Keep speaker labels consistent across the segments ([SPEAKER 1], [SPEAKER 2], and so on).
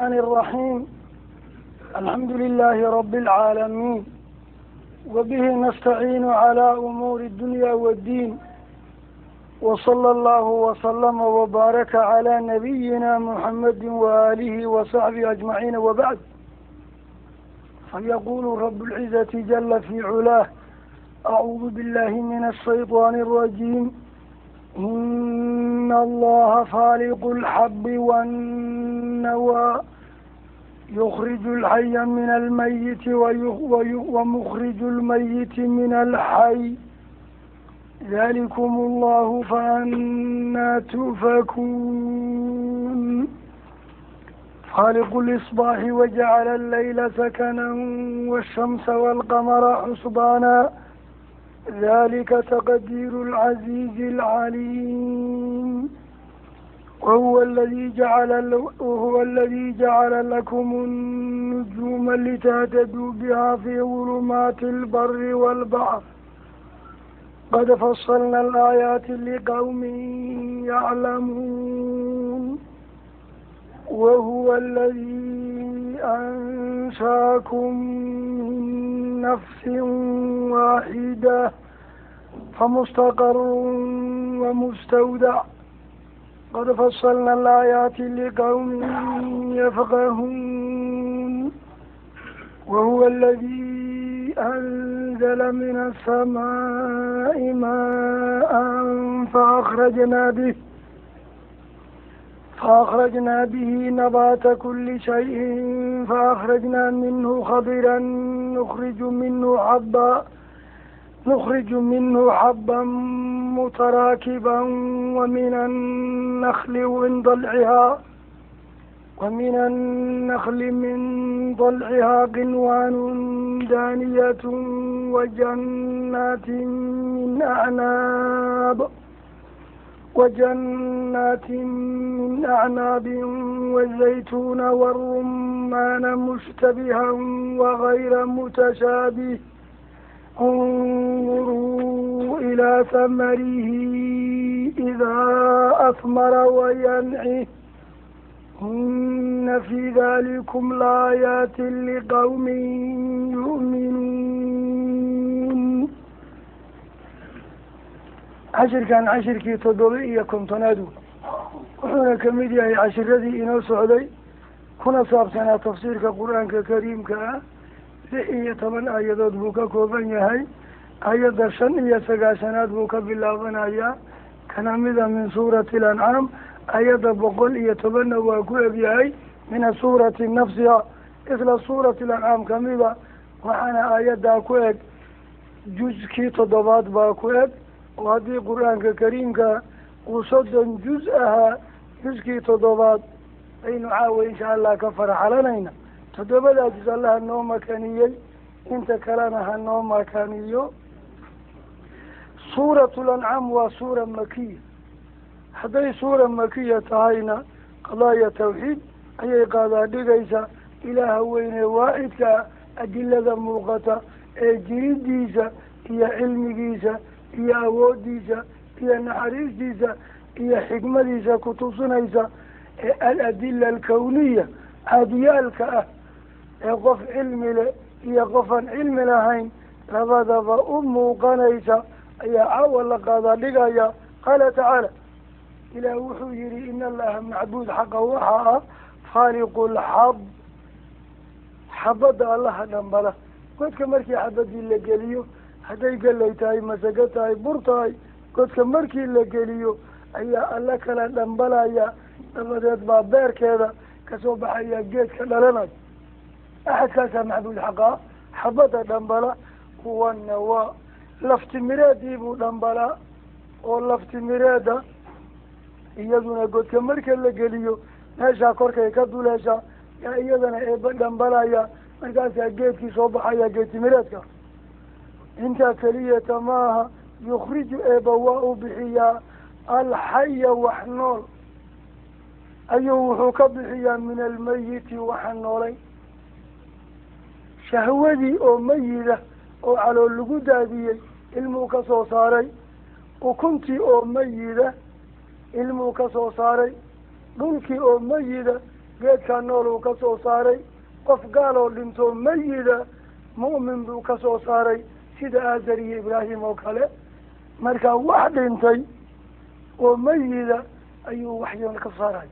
[SPEAKER 1] الرحمن الرحيم الحمد لله رب العالمين وبه نستعين على أمور الدنيا والدين وصلى الله وسلم وبارك على نبينا محمد وآله وصحبه أجمعين وبعد فيقول رب العزة جل في علاه أعوذ بالله من الشيطان الرجيم إن الله خالق الحب والنوى يخرج الحي من الميت ومخرج الميت من الحي. ذلكم الله فأنا تؤفكون خالق الإصباح وجعل الليل سكنا والشمس والقمر حسبانا. ذلك تقدير العزيز العليم. وهو الذي جعل وهو الذي جعل لكم النجوم لتهتدوا بها في ظلمات البر والبحر. قد فصلنا الآيات لقوم يعلمون. وهو الذي أنشأكم من نفس واحدة فمستقر ومستودع. قد فصلنا الآيات لقوم يفقهون. وهو الذي أنزل من السماء ماء فأخرجنا به فأخرجنا به نبات كل شيء فأخرجنا منه خضرا نخرج منه حبا. نخرج منه حبا متراكبا ومن النخل من ضلعها ومن النخل من ضلعها قنوان دانية وجنات من أعناب وجنات من أعناب والزيتون والرمان مشتبها وغير متشابه. انظروا إلى ثمره إذا أثمر وينعه إن في ذلكم لآيات لقوم يؤمنون cashirkan cashirkii toddoba iyo kontonaadu wuxuuna kamid yahay cashiradii inoo socday kuna saabsanaa tafsiirka qur-aanka kariimka ah lix iyo toban aayadood buu ka kooban yahay. Ayadda shan iyo sagaashanaad buu ka bilaabanayaa kana mida min suurati alancaam ayadda boqol iyo tobanna waa ku egyahay min suurati nafsiha. Isla suurati alancaam kamida waxaana aayaddaa ku eg. Juskii toddobaad baa ku eg. Oo haddii qur'aanka kariimka uu soddon juz ahaa juskii toddobaad aynu caawa insha allah ka faraxalanayna toddobadaa juz alla ha noo makaniyey inta kalena ha noo makaniyo suuratu lancaam waa suura makiya hadday suura makiya tahayna qadaaya tawxiid ayay qaadaa dhigaysaa ilaaha weyne waaxidka adilada muuqata ee jiridiisa iyo cilmigiisa iyo awoodiisa iyo naxariistiisa iyo xikmadiisa kutusinaysa ee aladila alkawniya caadiyaalka ah ee qof cilmi leh iyo qofaan cilmi lahayn labadaba u muuqanaysa ayaa caawa la qaadaa dhigaya qaala tacaala ilaah wuxuu yihi in allaha macbuud xaqa waxaa ah khaaliqu lxab xabadda allaha dhambala godka markii xabadii la geliyo hadday gelay tahay masago tahay bur tahay godka markii la geliyo ayaa alla kala dhambalaya dabadeed baa beerkeeda ka soo baxaya geedka dhalanay axadkaasaa maxbuud xaqaa xabadda dhambala kuwana waa laftimireedii buu dhambalaa oo laftimireeda iyaduna godka marka la geliyo meeshaa korkay ka duleesha yaa iyadana eeba dhambalaya markaasaa geedkii soo baxaya geedtimireedka intaa keliyata maaha yukhriju eeba waa u bixiyaa alxaya wax nool ayuu wuxuu ka bixiyaa min almayiti waxa noolay shahwadii oo mayida oo calool lagu daadiyey ilmuu ka soo saaray ukuntii oo mayida ilmuu ka soo saaray dhulkii oo mayida geedkaa nool uu ka soo saaray qof gaal oo dhinto mayida mu'min buu ka soo saaray sida aazar iyo ibraahim oo kale. Marka wax dhintay oo mayida ayuu waxyoon ka saaray.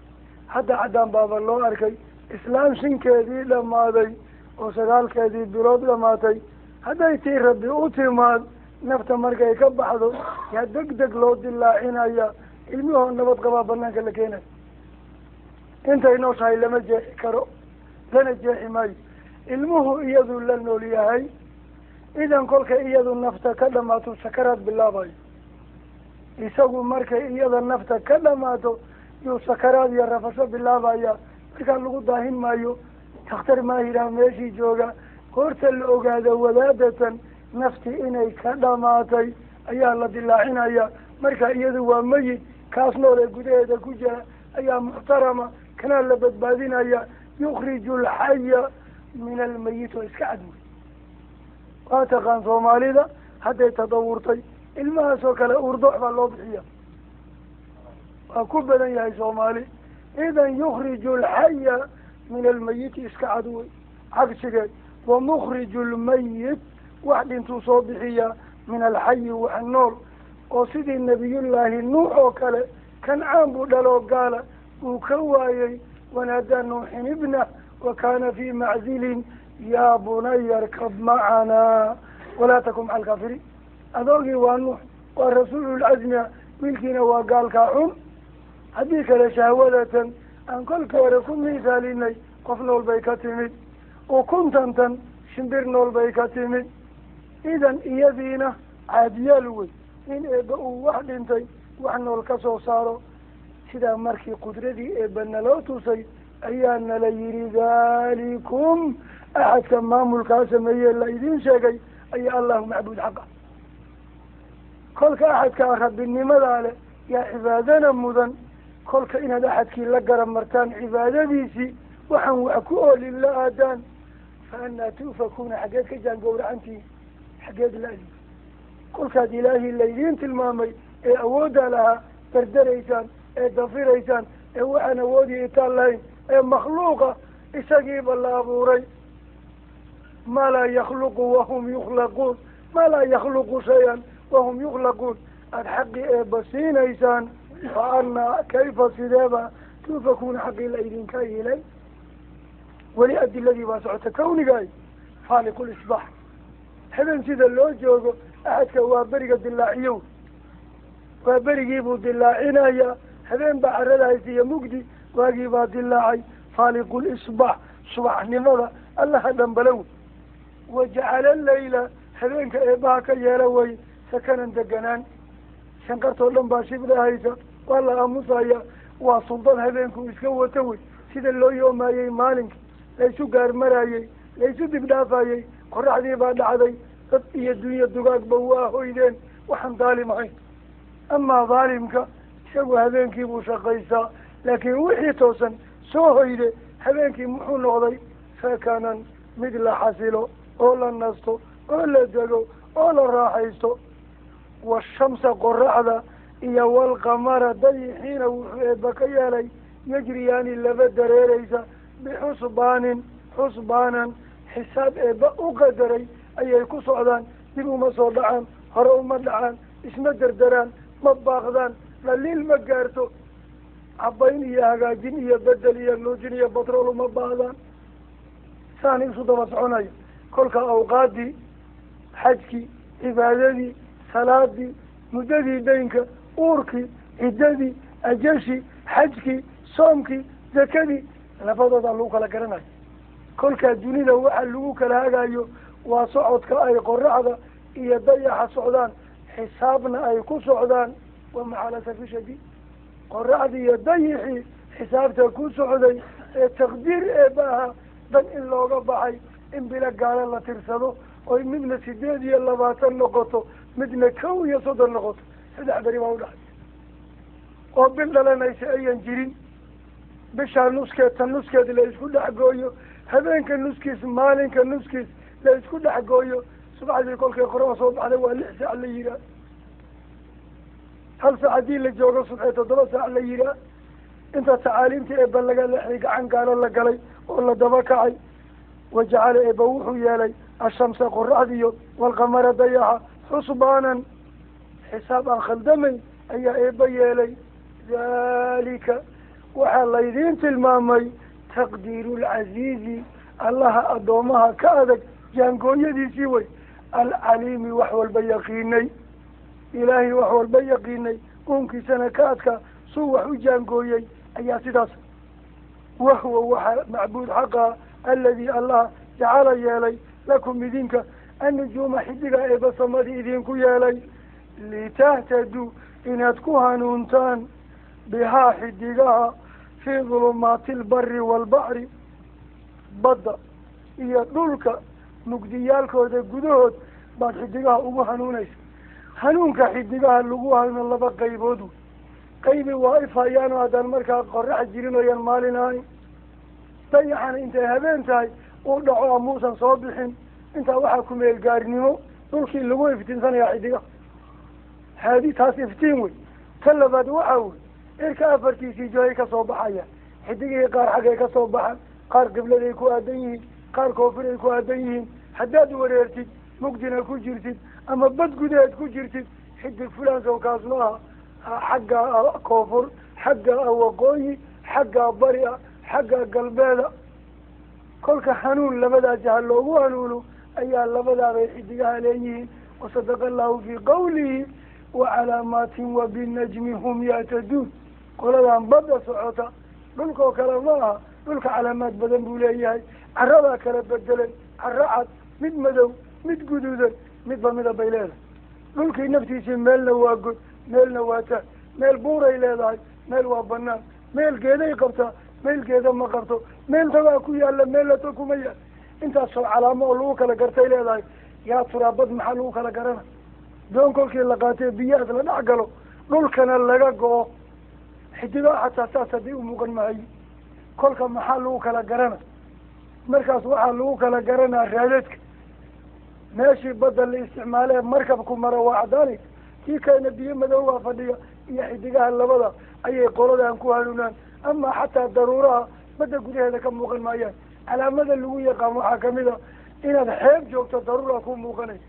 [SPEAKER 1] Hadda caddaan baaba loo arkay islaam shinkeedii dhammaaday oo sagaalkeedii bilood dhamaatay hadday tii rabbi u timaad nafta markay ka baxdo yaa deg deg loo dilaacinaya ilmihoo nabad qabaa banaanka la keenay. Intay nooshahay lama jeexi karo lana jeexi maayo. Ilmuhu iyadu la nool yahay idan kolkay iyadu nafta ka dhamaato sakaraad bilaabayo. Isagu markay iyada nafta ka dhamaato yuu sakaraad iyo rafasho bilaabaya markaa lagu daahin maayo dakhtar maahirah meeshii jooga horta la ogaado wadaadatan nafti inay ka dhamaatay ayaa la dilaacinaya marka iyadu waa meyid kaas nool ee gudaheeda ku jira ayaa muxtarama kanaa la badbaadinaya yukriju alxaya min almayit oo iska cadwey waa taqaan soomaalida hadday tadawurtay ilmahaas oo kale urdoox baa loo bixiya waa ku badan yahay soomaali idan yukriju alxaya min almayiti iska cadwey cagsigeed wa mukriju lmayit wax dhintuu soo bixiyaa min alxayi wax nool oo sidii nabiyullaahi nuux oo kale kancaan buu dhaloo gaala uu ka waayey wanaadaa nuuxin ibnah wa kaana fii maczilin yaa bunaya arkab macanaa walaa takun maca alkaafiriin adoogii waa nuux waa rasuululcazmia wiilkiina waa gaalkaa xun haddii kale shahwadatan aan kolkii hore ku misaalinay qof nool bay ka timid ukuntantan shimbir nool bay ka timid idan iyadiina caadiyaal wey in eebba uu wax dhintay wax nool ka soo saaro sidaa markii qudradii eebba naloo tusay ayaa nala yihi dhalikum axadka maamulkaa sameeye la idin sheegay ayaa allahu macbuud xaqa kolka axadkaa rabbinimadaa leh yaa cibaadana mudan kolka inaad axadkii la garab martaan cibaadadiisii waxaan wax ku oolin la aadaan. Fa anaa tu'fakuuna xaggeed ka jaan gowracantiin xaggeed la-di kolkaad ilaahii laydiin tilmaamay ee awooddaa lahaa dardaraysaan ee dafiraysaan ee waxaan awoodii itaan lahayn ee makhluuqa isagiiba la abuuray. Maa laa yakhluqu wahum yukhlaquun maa laa yakhluqu shay-an wahum yukhlaquun. Aada xaqii eeba siinaysaan fa anaa kayfa sideeba tuufakuuna xaqii la idinka ilay weli adiladii baa socota. Kawnigaay faaliqu lisbaax habeen sida loo joogo axadka waa beriga dilaaciyow. Waa berigiibuu dilaacinaya. Habeen baa carada haysiiya mugdi waagii baa dilaacay. Faaliqu lisbaax subaxnimada allaha dhambalow. Wajacala layla habeenka eebaha ka yeela way sakanan deganaan shanqartoo dhan baa shibdahaysa waa la aamusaya waa suldad habeenku iska wata wey. Sida loo yoomaayey maalinkii laysu gaarmarayey laysu dibdhaafayey qoraxdii baa dhacday dad iyo dunya dugaagba waa hoydeen. Waxaan daalim ahayn amaa daalimka isagu habeenkii buu shaqaysaa laakiin wixii toosan soo hoyde habeenkii muxuu noqday? Sakanan mid la xasilo oo la nasto oo la dego oo la raaxaysto. Washamsa qoraxda iyo walqamara dayixiina wuxuu eeba ka yeelay yajriyaani laba dareereysa bixusbaanin xusbaanan xisaab eeba u qadaray ayay ku socdaan. Dib uma soo dhacaan hore uma dhacaan isma derderaan ma baaqdaan dhaliil ma gaarto. Cabayn iyo hagaajin iyo bedel iyo nuujin iyo batrool uma baahdaan saani isu daba soconaya. Kolka awqaadii xajkii cibaadadii salaadii muddadii daynka uurkii ciddadii ajashii xajkii soomkii zakadii labadoodaa lagu kala garanayo. Kolkaa dunida waxa lagu kala hagayo waa socodka ay qoraxda iyo dayaxa socdaan xisaabna ay ku socdaan. Wa maxalasafi shadiid qoraxdii iyo dayixii xisaabta ku socday ee taqdiir eebaaha dan in looga baxay in bilo gaala la tirsado oy midna sideed iyo labaatan noqoto midna kow iyo soddon noqoto saddex beri baa udhaxay oo bil dhalanaysa ayan jirin bishaa nuskeed ta nuskeed la isku dhex gooyo habeenka nuskiis maalinka nuskiis la isku dhex gooyo subaxdii kolkay qoraba soo baxday waa lix saac la yihaa hal saac haddii la joogo subxee toddoba saac la yihaa inta tacaaliimtii eeba laga leexday gacan gaalo la galay oo la daba kacay wajacala eeba wuxuu yeelay ashamsa qoraxdiyo walqamara dayaxa xusbaanan xisaab aan khaldamayn ayaa eeba yeelay. Dalika waxaa laydiin tilmaamay taqdiiru lcasiizi allaha addoomaha ka adag jaangooyadiisii wey alcaliimi wax walba yaqiinay. Ilaahay wax walba yaqiinay. Uunkiisana ka adka suu wax u jaangooyey ayaa sidaas wahuwa waxaa macbuud xaqa aladi allah jacala yeelay lakum idinka annujuuma xidiga eeba samadii idinku yeelay litahtaduu inaad ku hanuuntaan bihaa xidigaha fii dulumaati lbari waalbaxri badda iyo dhulka mugdiyaalkooda gudahood baad xidigaha ugu hanuunaysa hanuunka xidigaha lagu hanuuno laba qaybood wey qaybi waa ifayaano haddaan markaa qorax jirin oyaan maalin ahayn dayaxana intay habeen tahay uu dhaco amuusan soo bixin intaa waxaa ku meel gaarnimo dhulkii lagu iftiinsanaya xidigaha haadi taas iftiin wey ta labaad waxa wey irka afartiisii johay ka soo baxaya xidigihii qaar xaggay ka soo baxaan qaar qibladay ku aadan yihiin qaar koofiray ku aadan yihiin haddaad wareertid mugdina ku jirtid ama bad gudaheed ku jirtid xidig fulansow kaas maaha xaggaa koonfur xaggaa waqooyi xaggaa bari a xaggaa galbeeda kolka hanuun labadaa jaha loogu hanuuno ayaa labadaabay xidigaha leeyihiin wasadaqa allahu fii qawlihi wacalaamaatin wabinajmi hum yahtaduun qoladan badda socota dhulkoo kale ma aha dhulka calaamaad badan buu leeyahay caradaa kala bedelan caro cad mid madow mid guduudan midba mida bay leedahay dhulkii naftiisii meelna waa god meelna waa taag meel buuray leedahay meel waa banaan meel geeday qabtaa meel geeda ma qabto meel tagaa ku yaalla meelna tag kuma yaal intaasoo calaamo oo lagu kala gartay leedahay yaa turaabad maxaa lagu kala garana doon kolkii la qaatay biyahaas la dhex galo dhulkana laga go-o xidigaha xataa saas haddii u muuqan mahayo kolka maxaa lagu kala garana? Markaas waxaa lagu kala garanaa raadadka. Meeshii badda la isticmaalee markabku mara waa cadaanaysa kii kalena biyo madowbaa fadhiya iyo xidigaha labada ayay qoladan ku hanuunaan. Ama xataa daruuraha badda gudaheeda ka muuqan maayaan. Calaamada lagu yaqaan waxaa ka mid a inaad xeeb joogto daruura ku muuqanaysa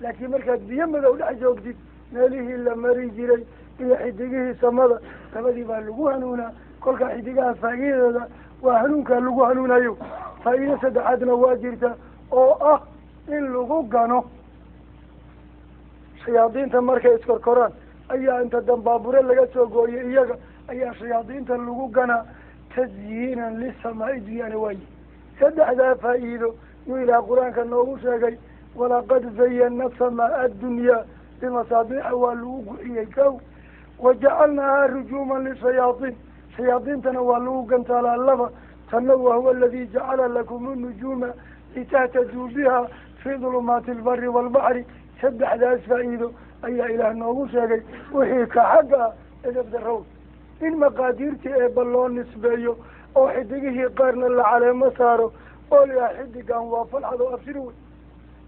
[SPEAKER 1] laakiin markaad biyo madow dhex joogtid meelihii la mari jiray iyo xidigihii samada labadii baa lagu hanuunaa kolkaa xidigaha faa'iidadooda waa hanuunkaa lagu hanuunayo. Faa'iido saddexaadna waa jirta oo ah in lagu gano. Shayaadiinta markay iskorkoraan ayaa inta dambaabure laga soo gooyay iyaga ayaa shayaadiinta lagu ganaa. Tasyiinan lisamaa-i dunyana waayi saddexdaa faa'iido yuu ilaah qur'aanka noogu sheegay walaqad zayana samaa addunyaa bimasaabiixa waa lagu guxiyey kow. Wajacalnaahaa rujuuman lishayaaiin shayaadiintana waa lagu gantaalaa laba. Tanna wahuwa aladi jacala lakum nujuuma litahtaduu biha fii dulumaati albari waalbaxri saddexdaas faa'iido ayaa ilaah noogu sheegay. Wixii ka xagga ah edab darow in maqaadiirtii eeba loo nisbeeyo oo xidigihii qaarna la caleemo saaro oo la yidhaha xidigan waa falxado absir wey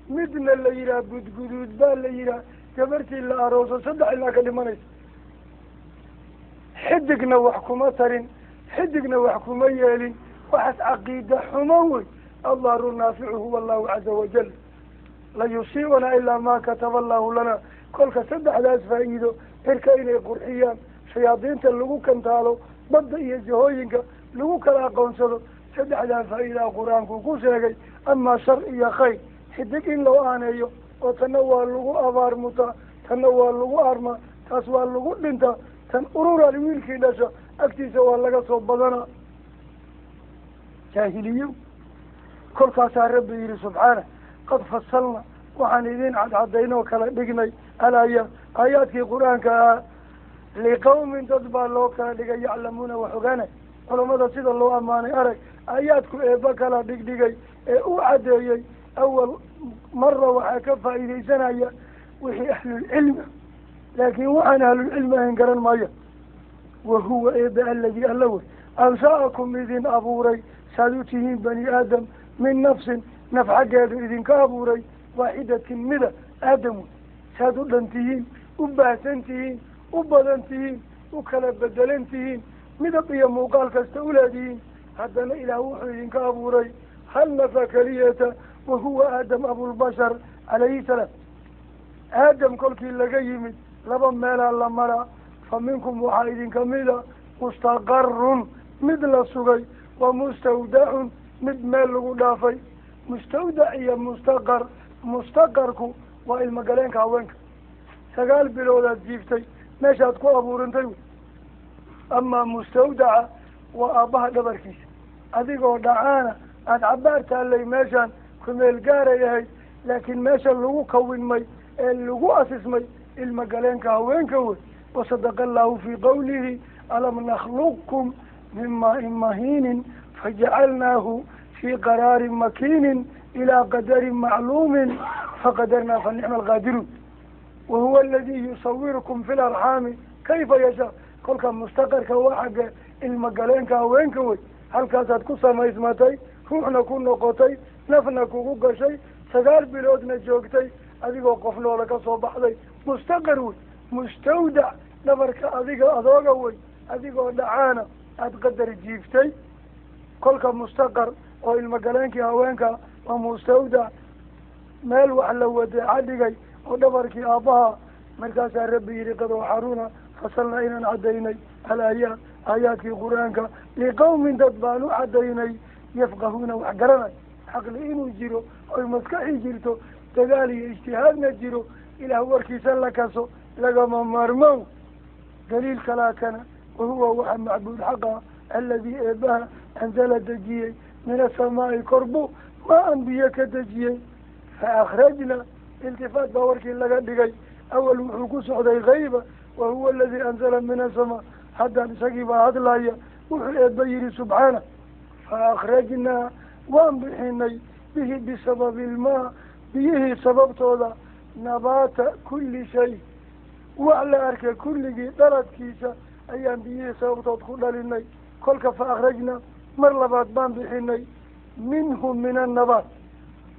[SPEAKER 1] midna la yidhaha gudguduud baa la yidhaha gabartii la arooso saddex ilaa ka dhimanaysa. Xidigna wax kuma tarin xidigna wax kuma yeelin waxaas caqiida xumo wey allahu naaficu huwa allahu caza wajal. La yusiibana ilaa ma kataba allahu lana. Kolka saddexdaas faa'iido cirka inay qurxiyaan shayaadiinta lagu kantaalo badda iyo jahooyinka lagu kala aqoonsado saddexdaa faa'iidaa qur'aanku ku sheegay amaa shar iyo khayr xidig in loo aaneeyo oo tanna waa lagu abaarmutaa tanna waa lagu armaa taas waa lagu dhintaa tan ururaal wiilkii dhasha agtiisa waa laga soo badanaa. Jaahiliyo. Kolkaasaa rabbi yihi subxaana qad fasalna waxaan idin cadcadaynoo kala dhignay alaaya aayaadkii qur'aanka ahaa liqawmin dad baa loo kala dhigay yaclamuuna wax ogaanay culamada sida loo ammaanay arag aayaadku eeba kala dhigdhigay ee u caddeeyey awal mara waxaa ka faa'iidaysanaya wixii ahlulcilmi laakiin waxaan ahlulcilmi ahayn garan maayo wa huwa eebe aladi alla wey ansha'akum idin abuuray saad u tihiin bani aadam min nafsin naf xaggeedu idinka abuuray waaxidatin mida aadam wey saad u dhan tihiin u baahsan tihiin u badan tihiin u kala bedelan tihiin midab iyo muuqaal kasta uleedihiin haddana ilaah wuxuu idinka abuuray hal nafa keliyata wa huwa aadam abulbashar calayhi salaam aadam kolkii laga yimid laba meelaa la maraa fa minkum waxaa idinka mida mustaqarun mid la sugay wa mustawdacun mid meel lagu dhaafay mustawdac iyo mustaqar mustaqarku waa ilmagaleenka haweenka sagaal biloodaad jiiftay meeshaad ku abuurantay wy amaa mustawdaca waa aabbaha dhabarkiisa adigoo dhacaana aada cabaar taallay meeshaan kumeel gaaray ahayd laakiin meesha lagu kawinmay ee lagu asismay ilmagaleenka haweenka wey wasadaqa allahu fii qawlihi alam nakhluqkum min maain mahiinin fajacalnaahu fii qaraarin makiinin ilaa qadarin macluumin faqadarnaa fa nicma wa huwa aladii yusawirukum fi larxaami kayfa yashaa. Kolka mustaqarka waa xagga ilmagaleenka haweenka wey halkaasaad ku samaysmatay ruuxna ku noqotay nafna kugu gashay sagaal biloodna joogtay adigoo qof noola ka soo baxday mustaqar wey mustawdac dhabarka adiga adooga wey adigoo dhacaana aada qadar jiiftay kolka mustaqar oo ilmagaleenkii haweenka waa mustawdac meel wax la wadeeca dhigay oo dhabarkii aabbaha markaasaa rabbi yihi qad waxaruna fasalnaa inaan caddaynay alaayaat aayaadkii qur'aanka liqawmin dad baan u caddaynay yafqahuuna wax garanay xaqli inuu jiro oy maskaxi jirto dagaal iyo ijtihaadna jiro ilaah warkiisa la kaso lagama maarmow daliil kalaa kana wahuwa waxa macbuud xaqa aladii eebaha anzala dejiyey min asamaa'i korbu maa anbiye ka dejiyey. Fa akhrajna iltifaat baa warkii laga dhigay. Awal wuxuu ku socday kayba wa huwa aladii anzala min asamaa haddaan isagii baa hadlaya wuxuu eeba yihi subxaana. Fa akhrajnaa waan bixinay bihi bisababi ilmaa biyihii sababtooda nabaata kulli shay. Wax la arkay kulligii dhaladkiisa ayaan biyihii sababtood ku dhalinay. Kolka fa akhrajna mar labaad baan bixinay. Minhu min annabaat.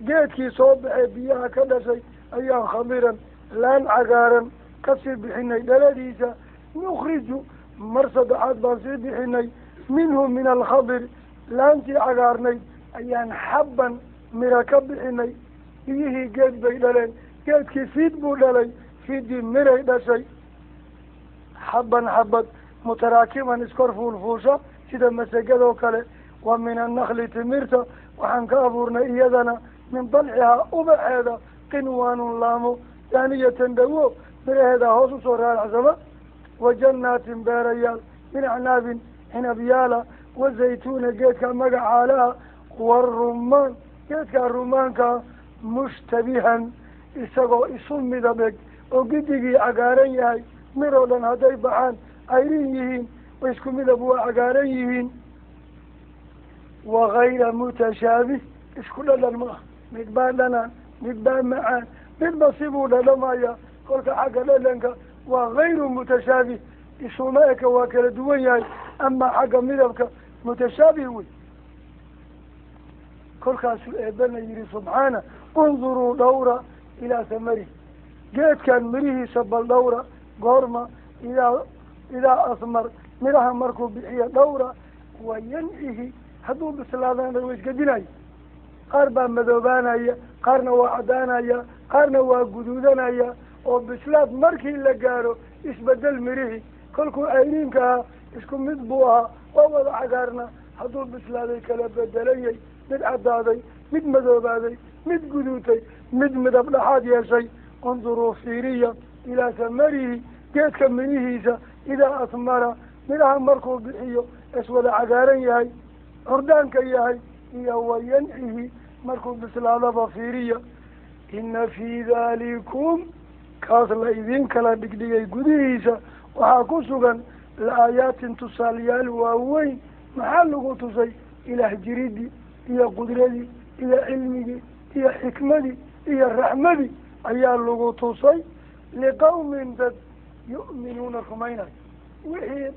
[SPEAKER 1] Geedkii soo baxee biyaha ka dhashay ayaan khamiran laan cagaaran ka sii bixinay dhaladiisa. Nukhriju mar saddexaad baan sii bixinay. Minhu min alkhadir laantii cagaarnayd ayaan xabban mira ka bixinay biyihii geed bay dhaleen geedkii fiid buu dhalay fiiddii miray dhashay. Xabban xabad mutaraakiman iskor fuulfuusha sida masagadoo kale. Wa min annakli timirta waxaan ka abuurnay iyadana min dalcihaa ubaxeeda qinwaanun laamo daaniyatan dhawo miraheeda hoos u soo raaracsama wa jannaatin beerayaal min acnaabin cinabyaala wa zaytuuna geedka magacaalaha warumaan geedkaa rumaankaa mushtabihan isagoo isu midab eg oo gidigii cagaaran yahay miroo dhan hadday baxaan ayrin yihiin isku midab waa cagaaran yihiin wakayra mutashaabih isku dhadhan ma ah mid baa dhanaan mid baa macaan midba sibuu dhadhamaya kolka xagga dhadhanka waa gayru mutashaabih isuma eka waa kala duwan yahay amaa xagga midabka mutashaabih wey kolkaasuu eebana yihi subxaana unduruu dhawra ilaa samari. Geedkan mirihiisa bal dhawra goorma idaa idaa asmar. Miraha markuu bixiyo dhawra wa yancihi hadduu bislaadana wa qaar baa madoobaanaya qaarna waa caddaanaya qaarna waa guduudanaya. Oo bislaad markii la gaaro isbeddel mirihii kolkuu cayriinka ahaa isku mid buu ahaa. Waa wada cagaarna hadduu bislaaday kala bedelayay mid caddaaday mid madoobaaday mid guduutay mid midab dhaxaad yeeshay. Unduruu fiiriya ilaa samarihi geedka mirihiisa idaa asmara. Midhaha markuu bixiyo iswada cagaaran yahay curdaanka yahay iyo wa yancihi markuu bislaadaba fiiriya. Ina fii dalikum kaas la idin kala dhigdhigay gudihiisa. Waxaa ku sugan la-aayaatin tusaalayaal waaweyn maxaa lagu tusay? Ilaah jiridii iyo qudradii iyo cilmigii iyo xikmadii iyo raxmadii ayaa lagu tusay liqawmin dad yu'minuuna rumaynayo wixii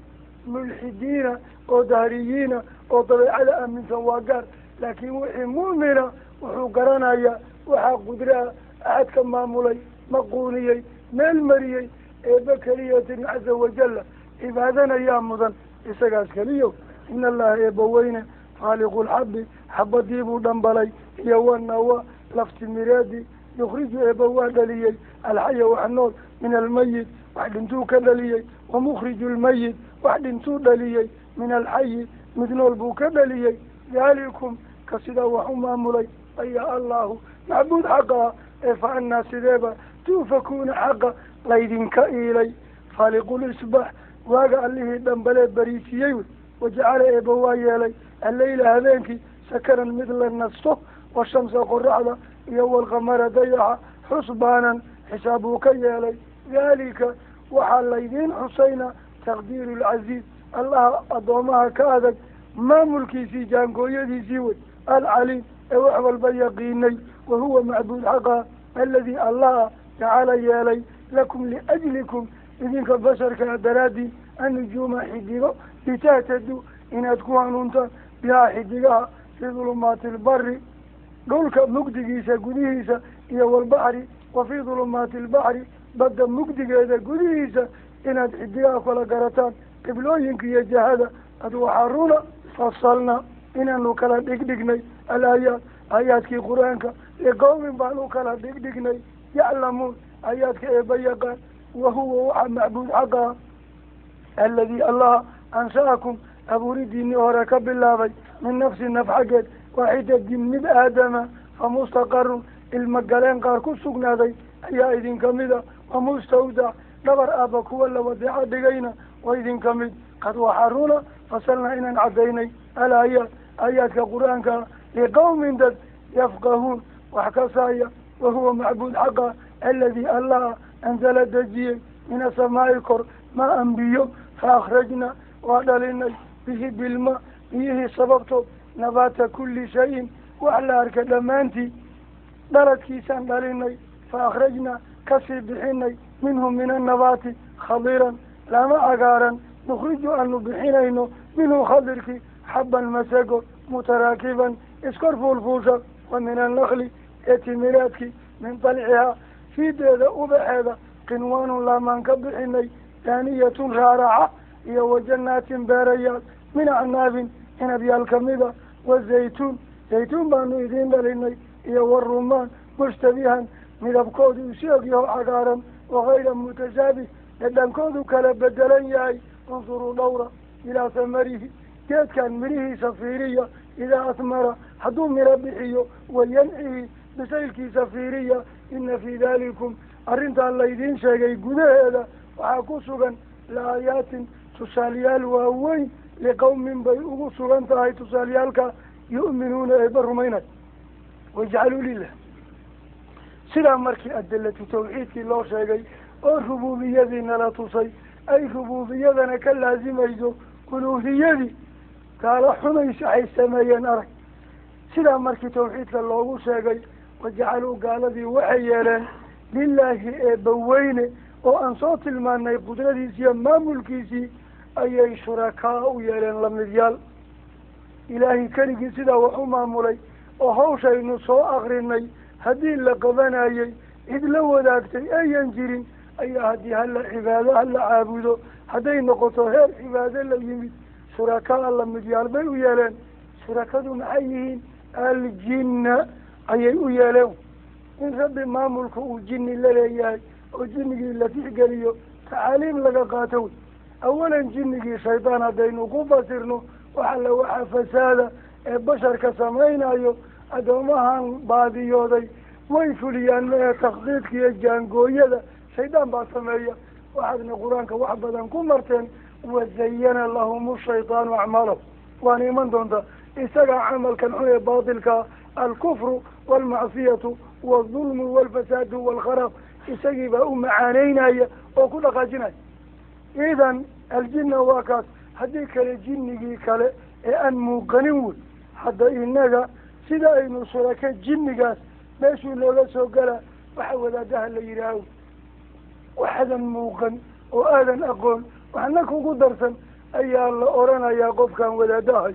[SPEAKER 1] mulxidiina oo dahriyiina oo dabeecada aaminsan waa gaar laakiin wixii mu'mina wuxuu garanayaa waxaa qudraha axadka maamulay maquuniyey meel mariyey eeba keliyatin caza wajalla cibaadana yaa mudan isagaas keliyo in allaha eebbaweyne faaliqu lxabbi xabadii buu dhambalay iyo wanawa laftimireedii yukhriju eebba waa dhaliyey alxaya wax nool min almayit wax dhintuu ka dhaliyey wa mukhriju lmayit wax dhintuu dhaliyey min alxayi mid nool buu ka dhaliyey daalikum ka sidaa wax u maamulay ayaa allahu macbuud xaqa ah ee fa annaa sideeba tuufakuuna xaqa laydinka iilay faaliqulisbax waaga allihii dhambalee bariisiyey wey wajacala eeba waa yeelay alleyla habeenkii sakaran mid la nasto washamsa qoraxda iyo walqamara dayaxa xusbaanan xisaab uu ka yeelay daalika waxaa laydiin xusayna taqdiiru lcaziiz allaha addoomaha ka adag maamulkiisii jaangooyadiisii wey alcaliim ee wax walba yaqiinay wa huwa macbuud xaqa aladii allaha jacala yeelay lakum liajlikum idinka basharkaa daraadii annujuuma xidigo litahtaduu inaad ku hanuuntaan bihaa xidigaha fii dulumaati albari dhulka mugdigiisa gudihiisa iyo walbaxri wa fii dulumaati albaxri badda mugdigeeda gudihiisa inaad xidigaha kala garataan qiblooyinka iyo jahada ad waxaa runa fasalna inaanu kala dhigdhignay alaayaat aayaadkii qur'aanka liqowmin baan u kala dhigdhignay yaclamuun aayaadka eeba yaqaan wa huwa waxaa macbuud xaqa aladii allaha ansha'akum abuuridiinii hore ka bilaabay min nafsi naf xaggeed waaxidatin mid aadama fa mustaqarun ilma galeen qaar ku sugnaaday ayaa idinka mida wa mustawdac dhabar aaba kuwa la wadeeco dhigayna waa idinka mid. Qad waxaa runa fasalnaa inaan caddaynay alaayaat aayaadka qur'aanka liqawmin dad yafqahuun wax kasaaya wa huwa macbuud xaqa aladii allaha anzala dejiyey min asamaa'i kor ma anbiyo fa akhrajna waa dhalinay bihi bilma biyihii sababtood nabaata kulli shayin wax la arka dhammaantii dhaladkiisaan dhalinay fa akhrajna ka sii bixinay minhu min annabaati khadiran lama cagaaran nukhriju aanu bixinayno minhu khadirkii xabban masago mutaraakiban iskor fuulfuusha wa min annakli ee timiraadkii min dalcihaa fiideeda ubaxeeda qinwaanun laamaan ka bixinay daaniyatun raaraca iyo wa jannaatin beerayaal min acnaabin cinabyaal kamida wa zaytuun. Baanu idiin dhalinay iyo warumaan mushtabihan midabkoodu isu egyaho cagaaran wakayra mutashaabih dhadhankoodu kala bedelan yahay unsuruu dhawra ilaa samarihi. Geedkan midhihiisa fiiriya idaa asmara hadduu miro bixiyo wayancihi bisaylkiisa fiiriya ina fii dalikum arrintaan laydiin sheegay gudaheeda waxaa ku sugan laayaatin tusaalayaal waaweyn liqawmin bay ugu sugan tahay tusaalayaalka yu'minuuna eeba rumaynay wajcaluu lilah sidaa markii adilatu tawxiidkii loo sheegay oo rubuubiyadii nala tusay ay rubuubiyadana ka laazimayso uluuhiyadii gaalo xumaysi ay sameeyeen arag sidaa markii tawxiidka loogu sheegay wajacaluu gaaladii waxay yeeleen lilaahi eebbaweyne oo aan soo tilmaanay qudradiisi iyo maamulkiisii ayay shurakaa u yeeleen lamidyaal ilaahay keligii sidaa wax u maamulay oo hawshaynu soo akrinay haddii la qabanayay cid la wadaagtay ayan jirin ayaa haddii hala cibaado hala caabudo hadday noqoto heer cibaado la yimid shurakaa lamidyaal bay u yeeleen. Shurakadu maxay yihiin? Aljinna ayay u yeeleen. In rabbi maamulka uu jini la leeyahay oo jinigii la tixgeliyo tacaaliim laga qaato wey awalan jinigii shaydaan haddaynu ku fasirno waxa la waxaa fasaada ee basharka samaynayo addoomahan baadiyooday way fuliyaan mee takdiidka iyo jaangooyada shaydaan baa sameeya waxaadna qur'aanka wax badan ku marteen wazayana lahum shaydaanu acmaalahum waana iman doontaa isagaa camalkan xun ee baatilkaa alkufru waalmacsiyatu waalظulmu waalfasaadu waalkharaab isagii baa u macaaneynaya oo ku dhaqaajinaya idan aljinna waa kaas. Haddii kale jinnigii kale ee aan muuqanin wey hadda inaga sida aynu shuraka jinnigaas meeshuu nooga soo galaa waxa wadaadaha la yidhaaho. Waxaadan muuqan oo aadan aqoon waxna kugu darsan ayaa la oranayaa qofkaan wadaado ahay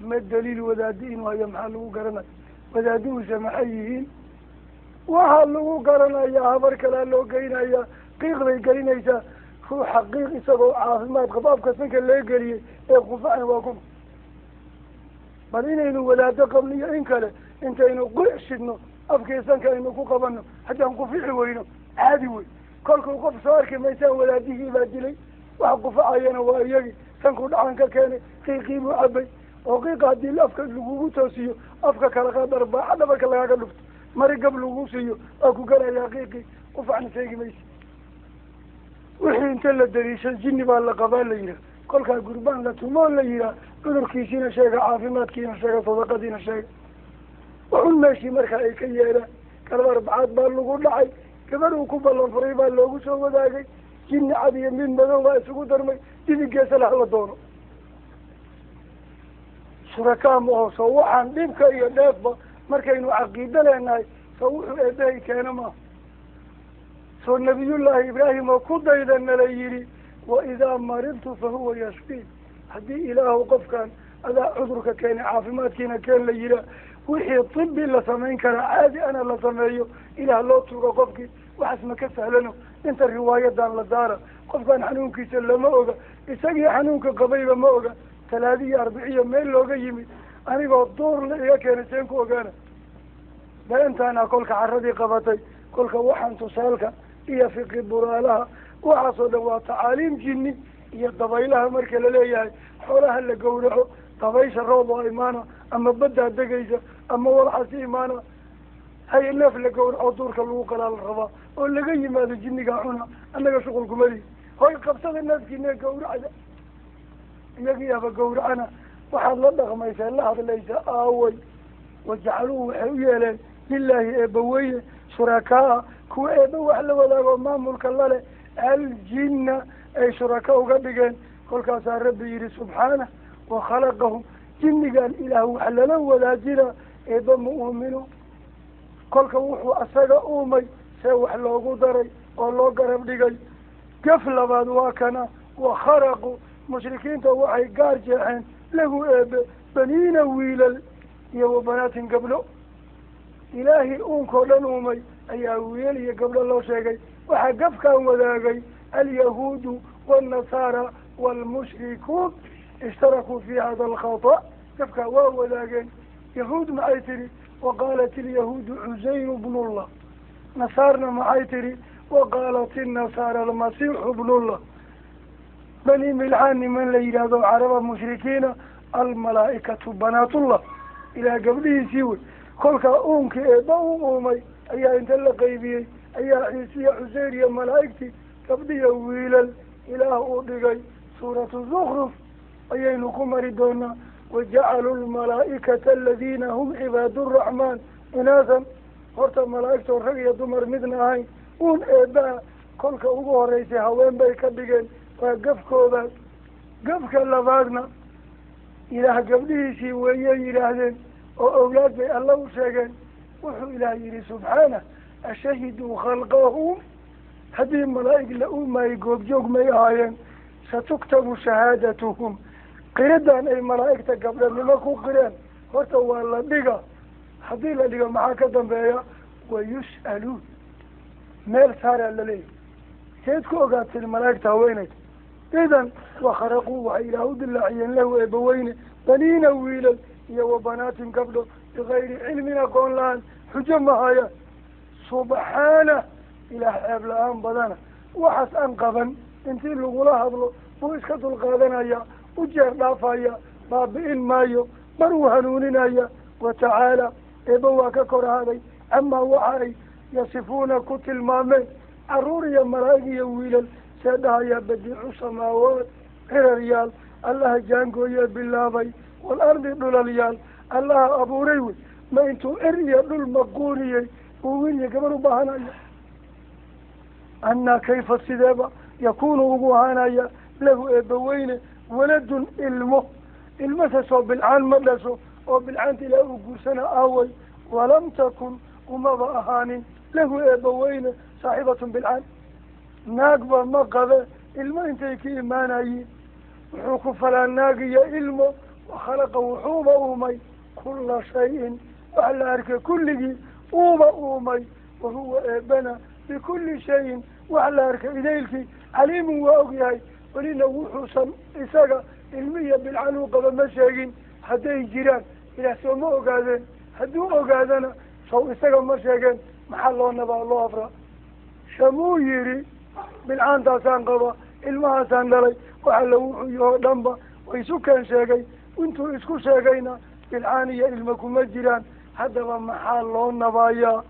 [SPEAKER 1] ma daliil wadaado inuu hayo maxaa lagu garanaya wadaaduhusa maxay yihiin? Waxaa lagu garanayaa habar kalaa loo geynayaa qiiqday gelinaysaa ruux xaqiiq isagoo caafimaad qabo afka sanka laga geliyey ee qufacan waa kuma bal inaynu wadaado qabno iyo in kale intaynu qic shidno afkii sanka aynu ku qabano haddaan qufici weyno caadi wey. Kolkuu qof soo arki maysaan wadaadihii baa dilay? Wax qufacayana waa iyagii sankuu dhacan ka keenay qiiqii buu cabay oo qiiqa haddii afka lagugu toosiyo afka kala qaadar baaxa dhabarka lagaaga dhufto mari gab lagu siiyo waa ku galayaa qiiqii. Qufacna sheegi maysa wixii inta la dariishan jinni baa la qabaa la yihaah kolkaa gurbaan la tumoo la yihaah cudurkiisiina sheega caafimaadkiina sheega sadaqadiina sheega. Wuxun meeshii marka ay ka yeelaan kalaba arbacaad baa lagu dhacay gabadh uu ku ballan furay baa loogu soo wadaagay jinni cad iyo mid madow baa isugu darmay dibigeesa lah la doono. Shurakaa ma oho soo waxaan dhibka iyo dheefba markaynu caqiido leenahay soo wuxuu eebahay keena maaha soo nabiyullaahi ibraahim oo ku dayda nala yidhi wa idaa maridtu fa huwa yashfiin haddii ilaahu qofkan adaa cudurka keenay caafimaadkiina keen la yihaa wixii tibi la samayn karaa caadi ana la sameeyo ilaah loo tugo qofkii waxaas ma ka sahlano? Inta riwaayadan la daara qofkan xanuunkiisa lama oga isagii xanuunka qabayba ma oga. Talaadiyo arbiciyo meel looga yimid anigoo duur la iga keenay seen ku ogaana. Beentaana kolka caradii qabatay kolka waxaan tusaalka iyo fiqi buraalaha waxaasoo dhan waa tacaaliim jinni iyo dabaylaha marka la leeyahay xoolaha la gawraco dabaysha roob oo imaana ama baddaa degaysa ama walxasi imaana hay neef la gawraco duurka lagu qalaa la rabaa oo laga yimaado jinnigaa cuna annaga shuqul kumali hoy qabsada neefkiine gawracda iyagiiaba gawracana waxaad la dhaqmaysaa la hadlaysa aaway wajacaluu waxay u yeeleen lilaahi eebbaweyne shurakaa kuwa eebba wax la wadaago maamulka lale aljinna ay shuraka uga dhigeen. Kolkaasaa rabbi yidhi subxaanah wakhalaqahum jinnigan ilaah wax lala wadaajina eebba ma kolka wuxuu asaga uumay see wax loogu daray oo loo garab dhigay. Gaf labaad waa kana wakharaqu mushrikiinta waxay gaar jeexeen lahu eebe baniina wiilal iyo wabanaatin gabdho ilaahay uunkao dhan uumay ayaa wiilal iyo gabdho loo sheegay. Waxaa gafkaan wadaagay alyahuudu waalnasaara waalmushrikuun ishtarakuu fi hada alkhata. Gafkaa waa wadaageen. Yahuud maxay tidhi waqaalat ilyahuudu cusayru bnullah nasaarna maxay tidhi waqaalat innasaara almasiixu bnullah bani milxaan niman la yidhaahdo caraba mushrikiina almalaa'ikatu banaatullah. Ilaah gabdhihiisii wey. Kolkaa uunkii eebba u uumay ayaa inta la qaybiyey ayaa ciisiya cuseyr iyo malaa'igtii gabdhiya wiilal ilaah uu dhigay. Suuratu zukruf ayaynu ku mari doonaa wajacaluu lmalaa'ikata aladiina hum cibaadu raxmaan inaasan. Horta malaa'igtoo rag iyo dumar midna ahayn uun eebbaha kolka ugu horeysay haween bay ka dhigeen waa gafkooda. Gafka labaadna ilaah gabdhihiisii weeyey yidhaahdeen oo owlaad bay alla u sheegeen wuxuu ilaah yidhi subxaanah ashahiduu khalqahum. Haddii malaa'ig la uumaayey goobjoog may ahaayeen satuktabu shahaadatuhum. Qiradan ay malaa'igta gabdhanimo ku qireen horta waa la dhiga haddii la dhigo maxaa ka dambeeya? Wayus'aluun meel saaraa laleeyahy seed ku ogaateen malaa'igta haweeneyda idan wakharaquu waxay ilaah u dilaaciyeen lahu eebbaweyne baniina wiilal iyo wabanaatin gabdho bikayri cilmin aqoon la'aan xujo ma hayaan subxaanah ilaah ceeb la'aan badana waxaas aan qaban intii lagula hadlo buu iska dulqaadanaya u jeer dhaafaya baabi'in maayo bar uu hanuuninaya watacaala eeba waa ka kor ahaaday amaa waxa ay yasifuuna ku tilmaameen carruur iyo malaa'ig iyo wiilal see dhahayaa badiicu samaawaat ciraryaal allaha jaangooye bilaabay waalardi dhulalyaal allaha abuuray wey. Ma intuu cir iyo dhul maquuniyey uu wiil iyo gabar u baahanaya annaa kayfa sideeba? Yakuunu ugu ahaanaya lahu eebbaweyne waladun ilmo. Ilmasasoo bilcaan ma dhasho oo bilcaanta ilaah uu guursana aaway. Walam takun umaba ahaanin lahu eebbaweyne saaxibatun bilcaan. Naagba ma qabe ilmo intay ka imaanayiin wuxuu ku falaa naag iyo ilmo wakhalaqa wuxuuba uumay kula shayin wax la arkay kulligii uuba uumay wahuwa eebana bikulli shayin wax la arkay idaylkii caliimun waa og yahay welina wuxuusan isaga ilmi iyo bilcan uu qaba ma sheegin hadday jiraan ilaah soo ma ogaadeen hadduu ogaadana saw isaga ma sheegeen maxaa loo nabaa loo afraa? Shamuu yidhi bilcaantaasaan qaba ilmahaasaan dhalay waxa la wuxuu yahoo dhanba way isu keen sheegay intuu isku sheegayna bilcaan iyo ilma kuma jiraan haddaba maxaa loo nabaayaa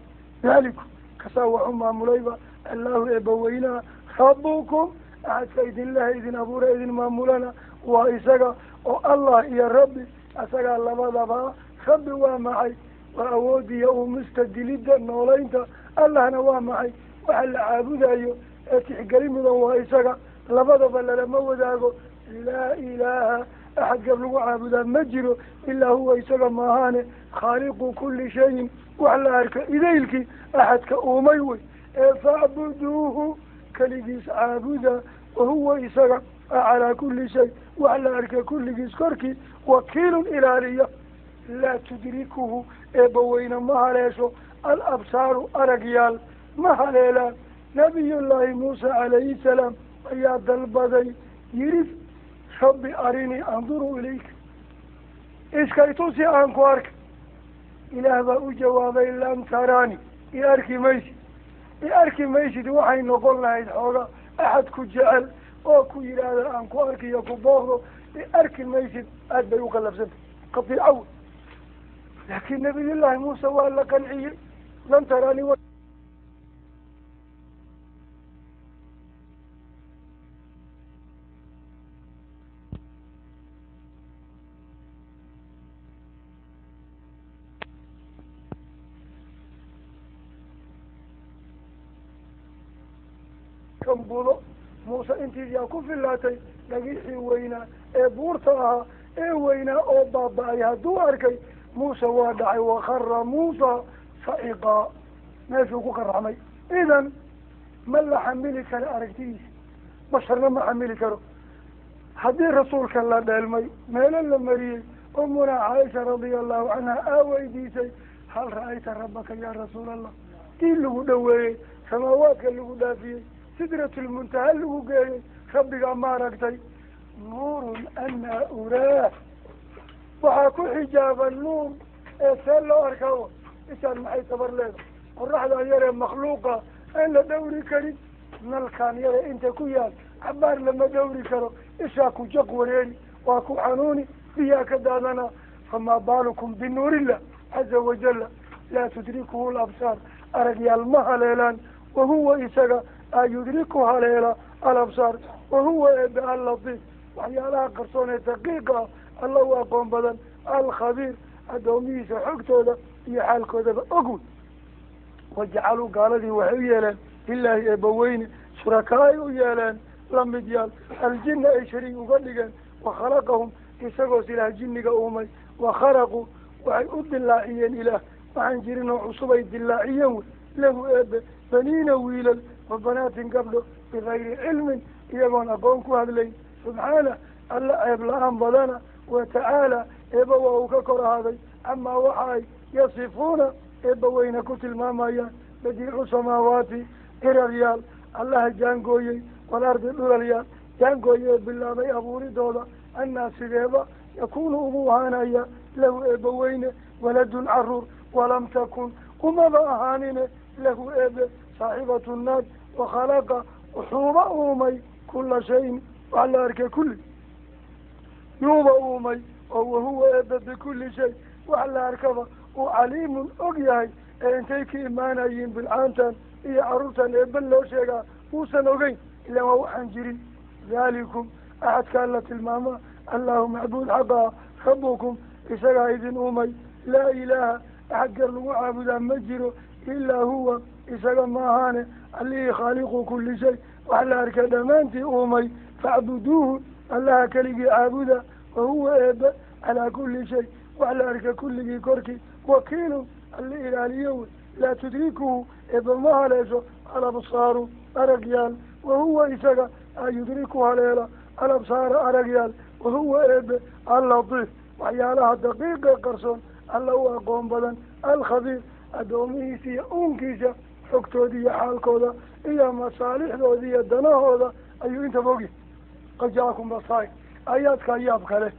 [SPEAKER 1] daaliku kasaa waxu maamulayba allahu eebbaweynaha rabbukum axadka idinlaha idin abuura idin maamulana waa isaga oo allah iyo rabbi isagaa labadaba rabbi waa maxay waa awoodiya uumista dilidda noolaynta allahna waa maxay waxa la caabudayo ee tixgeli mudan waa isaga labadaba lalama wadaago laa ilaaha axad gab lagu caabudaa ma jiro ilaa huwa isaga maahaane khaaliqu kulli shayin wax la arka idaylkii axadka uumay wey ee facbuduuhu keligiis caabuda wahuwa isaga calaa kulli shay wax la arka kulligiis korkii wakiilun ilaaliya laa tudrikuhu eebbaweyne ma haleesho alabsaaru aragyaal ma haleelaan nabiyullaahi muuse calayhi salaam ayaa dalbaday yidhi rabbi arinii anduru ilayka iskay tusi aan ku arka ilaah baa u jawaabay lam taraani i arki maysid i arki maysid waxay noqon lahayd xooga. Axad ku jecel. Oo ku yidhaahda aan ku arkiyo ku booqdo i arki maysid aad bay uqallabsantay qadiicaw laakiin nabiyullaahi muuse waa la qanciyey. Lam taraani budo muuse intiisaa ku filaatay dhagixii weynaa ee buurta ahaa ee weynaa oo baaba-ay. Hadduu arkay muuse waa dhacay. Wakara muusa saciqaa meeshuu ku qaraxmay idan ma la xamili karo aragtidiisa. Basharna ma xamili karo. Haddii rasuulka la dheelmay meelo la mariyey umuna caaisha radia allahu canha aa weydiisay hal ra'ayta rabbaka yaa rasuul allah dii lagu dhaweeyey samaawaadka lagu dhaafiyey sidratulmuntaha lagu geeyey rabbigaa ma aragtay nuurun anaa uraah. Waxaa ku xijaaban nuur ee see loo arkaa ishaan maxay tabar leedahay? Qoraxdan yaree makhluuqa aan la dhawri karin. Nalkaan yare inta ku yaal? Cabaar lama dhawri karo. Ishaa ku jaq wareeri waa ku xanuuni biyaa ka daadana. Famaa baalukum binuurillah caza wajala laa tudrikuhu labsaar. Aragyaal ma haleelaan wahuwa isaga a yudriku haleela alabsaar wahuwa eebe allatiif waxyaalaha qarsoon ee daqiiqa ah alla u aqoon badan alkhabiir addoomihiisa xogtooda iyo xaalkoodaba ogwey wajacaluu gaaladii waxay u yeeleen lilaahi eebbaweyne shurakaa ay u yeeleen la mid yaal aljina ay shariig uga dhigeen wakhalaqahum isagoo silaha jinniga uumay wakharaquu waxay u dilaaciyeen ilaah waxaan jirin oo cusub ay dilaaciyeen wey lahu eebe baniina wiilal wa banaatin gabdho bigayri cilmin iyagoon aqoon ku hadlayn subxaana alla ceeb la'aan badana wa tacaala eeba waa uu ka kor ahaaday amaa waxa ay yasifuuna eebba weyna ku tilmaamayaan badiicu samaawaati iraryaal allaha jaangooyey walardi dhulalyaal jaangooye bilaabay abuuridooda annaa sideeba yakuunu ugu ahaanaya lahu eebba weyne waladun carruur walam takun umaba ahaanine lahu eebe saaxibatu naad wakhalaqa wuxuuba uumay kula shayin wax la arkay kulli. Yuuba uumay oo wahuwa eebe bikulli shay wax la arkaba uu caliimun og yahay ee intay ka imaanayiin bilcaantan iyo carruurtan eeben loo sheegaa uusan ogeyn ilaan waa waxaan jirin. Daalikum axadkaa la tilmaamaa allahu macbuud xaqaa rabbukum isagaa idin uumay. Laa ilaaha axad gar lagu caabudaa ma jiro ilaa huwa isaga ma ahaane allihii khaaliqu kulli shay wax la arkay dhammaantii uumay facbuduuhu allaha keligii caabuda wahuwa eebe calaa kulli shay wax la arkay kulligii korkii wakiilun alli ilaaliyo wey laa tudrikuhu eebe ma haleesho alabsaaru aragyaal wahuwa isaga a yudriku haleela alabsaara aragyaal wahuwa eebe allatiif waxyaalaha daqiiqa qarsoon alla u aqoon badan alkhabiir addoomihiisa iyo uunkiisa xogtooda iyo xaalkooda iyo masaalixdooda iyo danahooda ayuu intaba ogyahay qad jaakum basair aayaadka yaab kale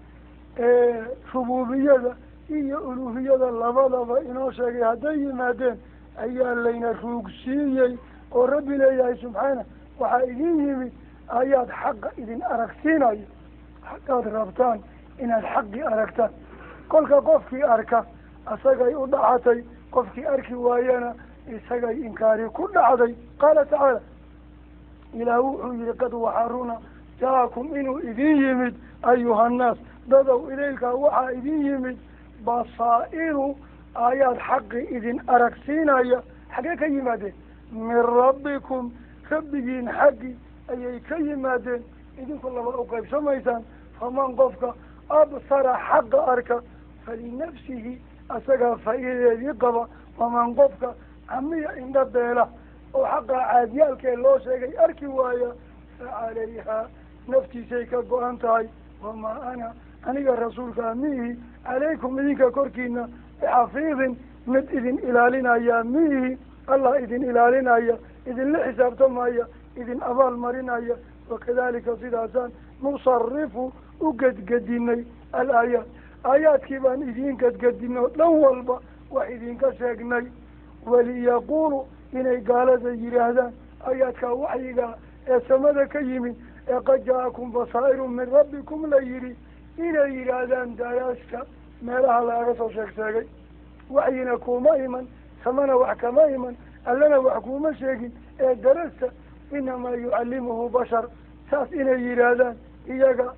[SPEAKER 1] ee rububiyada iyo uluhiyada labadaba inoo sheegay hadday yimaadeen ayaa layna ruugsiiyey oo rabbi leeyahay subxaana waxaa idin yimid ayaad xaqa idin aragsiinayo haddaad rabtaan inaad xaqii aragtaan. Kolka qofkii arka isagay u dhacatay qofkii arki waayana isagay inkaari ku dhacday. Qaala tacaala ilaah wuxuu yihi qad waxaruna jaakum inuu idin yimid ayuhannaas dadow idaylkaa waxaa idin yimid basaa'iru aayaad xaqi idin aragsiinaya. Xaggee ka yimaadeen? Min rabbikum rabbigiin xaggi ayay ka yimaadeen. Idinku laba u qaybsamaysaan. Faman qofka absara xaqa arka falinafsihi asagaa faa'iidadeedii qaba waman qofka camiya indha beela oo xaqa caadiyaalkee loo sheegay arki waaya fa calayhaa naftiisay ka go-an tahay wamaa ana aniga rasuulka miihi calaykum idinka korkiina bixafiidin mid idin ilaalinaya miihi allah idin ilaalinaya idinla xisaabtamaya idin abaal marinaya wakadalika sidaasaan nusarifu u gedgedinay alaayaat aayaadkii baan idiin gedgedinay oo dhan walba wax idinka sheegnay. Waliyaqulu inay gaalada yidhaahdaan aayaadkaa waxyigaa ee samada ka yimid ee qad jaakum basaa'iru min rabbikum la yidhi inay yidhaahdaan daayaashka meelaha laaga soo sheeg sheegay. Waxyina kuma iman samana wax kama iman allana wax kuma sheegin ee darasta inamaa yucallimuhu bashar saas inay yidhaahdaan iyaga.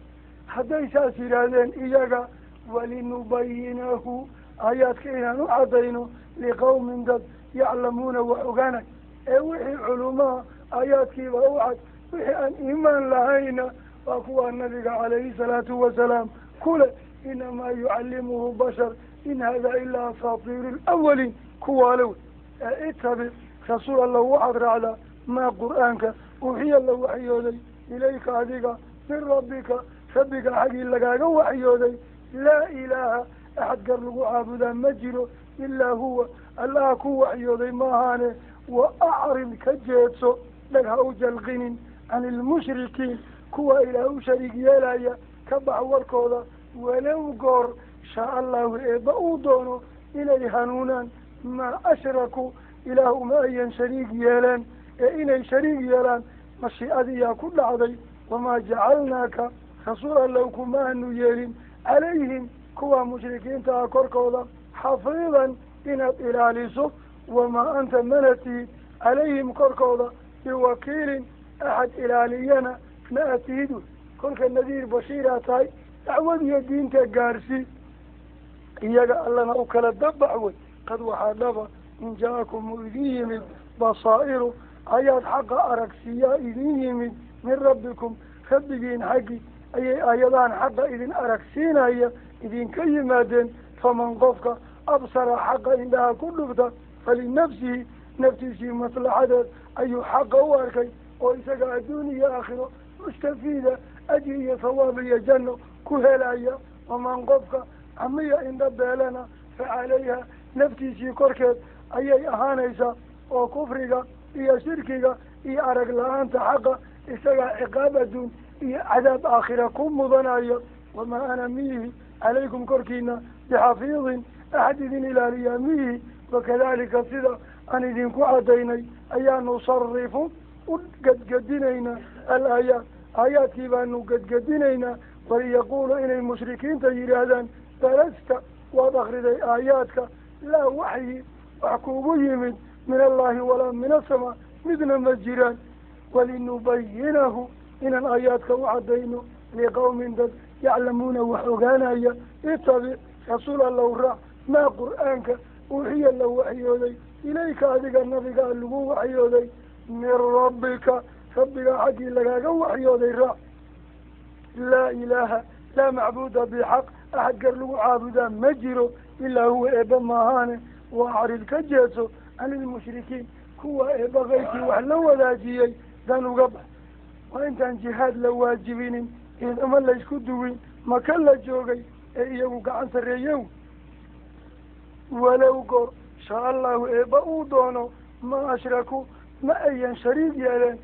[SPEAKER 1] Hadday saas yidhaahdeen iyaga walinubayinahu aayaadka inaan u cadayno liqawmin dad yaclamuuna wax ogaanay ee wixii culumaha aayaadkiiba u cad wixii aan iimaan lahayna waa kuwaa nabiga calayhi salaatu wasalaam kule inamaa yucallimuhu bashar in hada ilaa asaatiiru lawaliin kuwaale wey ee itabic rasuul alla waxaad raacdaa maa qur'aanka uxiya la waxyooday ilayka adiga min rabbika rabbiga xaggii lagaaga waxyooday laa ilaaha axad gar lagu caabudaa ma jiro ilaa huwa allaha ku waxyooday maahaane wa acrid ka jeedso dhag ha u jalqinin can ilmushrikiin kuwa ilaah u shariig yeelaya ka bax warkooda walow goor shaa allahu eebba uu doono inay hanuunaan maa ashrakuu ilaah uma ayan shariig yeeleen ee inay shariig yeelaan mashiicadiyaa ku dhacday wamaa jacalnaaka rasuul allow kuma aanu yeelin calayhim kuwa mushrikiinta ah korkooda xafiidan inaad ilaaliso wamaa anta mana tihid calayhim korkooda biwakiilin axad ilaaliyana ma atihid wey kolka nadiir bashiiraa tahay dacwad iyo diinta gaarsii iyaga allana u kala dabax wey qad waxaa dhaba in jaakum uu idin yimid basaa'iru ayaad xaqa aragsiyaa idin yimid min rabbikum rabbigiin xaggi ayay aayadahan xaqa idin aragsiinaya idinka yimaadeen faman qofka absara xaqa indhaha ku dhufta falinafsihi naftiisii maslaxadeed ayuu xaqa u arkay oo isaga adduun iyo aakhiro mustafiida ajri iyo sawaab iyo janno ku helaya. Waman qofka camiya indha beelana fa calayha naftiisii korkeed ayay ahaanaysaa oo kufriga iyo shirkiga iyo arag la'aanta xaqa isagaa ciqaab adduun iyo cadaab aakhira ku mudanaya wamaa ana miihi calaykum korkiina bixafiidin axad idin ilaaliyaa miihi wakadalika sida aan idinku cadaynay ayaa nusarifu u gedgedinaynaa alaayaat aayaadkii baanu gedgedinaynaa waliyaquulu inay mushrikiinta yidhaahdaan balasta waad akriday aayaadka laa waxyi wax kuugu yimid min allahi walaa min asamaa midna ma jiraan. Walinubayinahu inaan aayaadka u cadayno liqawmin dad yaclamuuna wax ogaanaya itabic rasuul allow raac maa qur'aanka uxiya la waxyooday ilayka adiga nabigaa lagu waxyooday min rabbika rabbigaa xaggii lagaaga waxyooday raac laa ilaaha laa macbuuda bixaq axad gar lagu caabudaa ma jiro ilaa huwa eebba maahaane waa arid ka jeedso can ilmushrikiin kuwa eebba wax la wadaajiyey dan uga bax waa intaan jihaad la waajibinin ciidamo laysku duwin maka la joogay ee iyagu gacan sarreeyow. Walow goor shaa allahu eebba uu doono ma ashrakuu ma ayan shariig yeeleen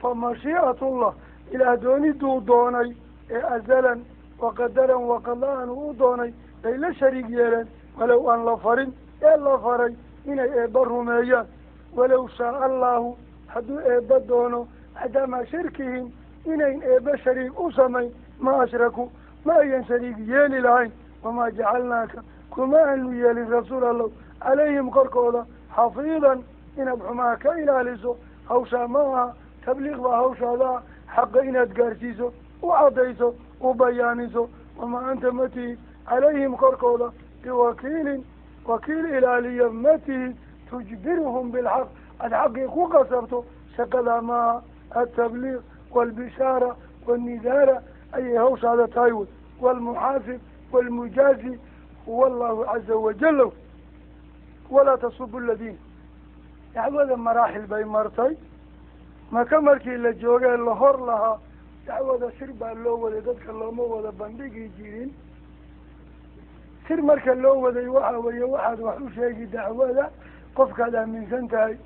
[SPEAKER 1] fa mashiicatullah ilaah dooniduu doonay ee azalan waqadaran waqada-an uu doonay bay la shariig yeeleen. Walow aan la farin ee la faray inay eebba rumeeyaan. Walow shaaa allahu hadduu eebba doono maadaama shirkihim inayn eebba shariig u samayn ma ashraku ma ayan shariig yeeli lahayn wamaa jacalnaaka kuma aanu yeelin rasuul allow calayhim korkooda xafiidan inaad xumaha ka ilaaliso hawshaa ma aha tabliiq baa hawshaadaa xaqa inaad gaarsiiso u caddayso u bayaaniso wamaa anta ma tihid calayhim korkooda biwakiilin wakiil ilaaliya ma tihid tujbiruhum bilxaq aad xaqii ku qasabto shaqadaa maaha altabliiq waalbishaara waannidaara ayay hawshaada tahay wey waalmuxaasib waalmujaazi huwa allahu caza wajal walaa tasubu aladiina dacwada maraaxil bay martay maka markii la joogee la hor lahaa dacwada sir baa loo waday dadka looma wada bandhigi jirin sir marka loo waday waxa weeye waxaad wax u sheegi dacwada qofkaad aaminsan tahay